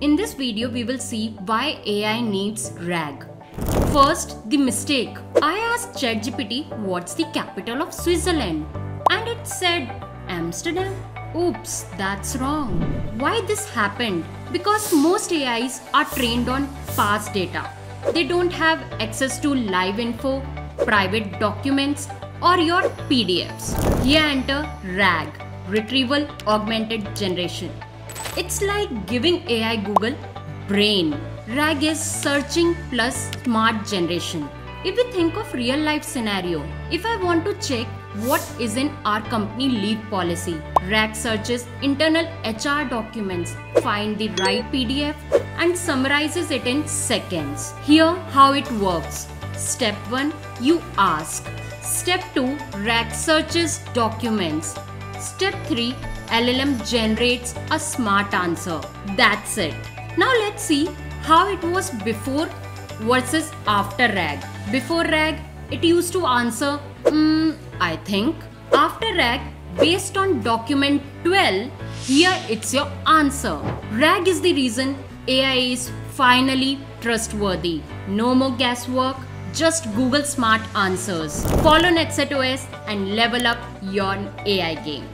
In this video, we will see why AI needs RAG. First, the mistake. I asked ChatGPT what's the capital of Switzerland and it said Amsterdam. Oops, that's wrong. Why this happened? Because most AIs are trained on past data. They don't have access to live info, private documents, or your PDFs. Here enter RAG, Retrieval Augmented Generation. It's like giving AI Google brain. RAG is searching plus smart generation. If we think of real life scenario, if I want to check what is in our company leave policy, RAG searches internal HR documents, find the right PDF and summarizes it in seconds. Here how it works. Step 1 you ask. Step 2 RAG searches documents. Step 3 LLM generates a smart answer. That's it. Now let's see how it was before versus after RAG. Before RAG, it used to answer, mm, I think. After RAG, based on document 12, here it's your answer. RAG is the reason AI is finally trustworthy. No more guesswork, just Google Smart Answers. Follow nETSETOS and level up your AI game.